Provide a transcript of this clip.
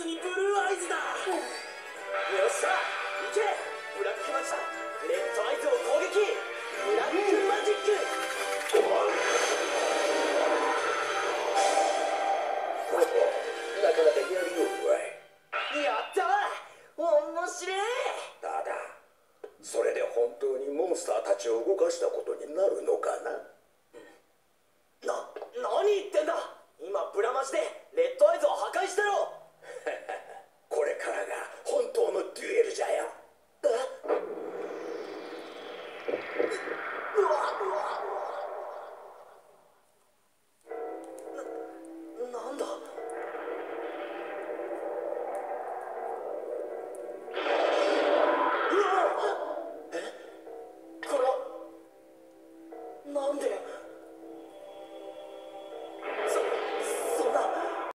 ずにブルーアイズだ。よっしゃ行け。ブラックマジシャン、レッドアイズを攻撃。ブラックマジック。なかなかやりようわいやった面白い。ただ。それで本当にモンスターたちを動かしたことになるのかな？なんで？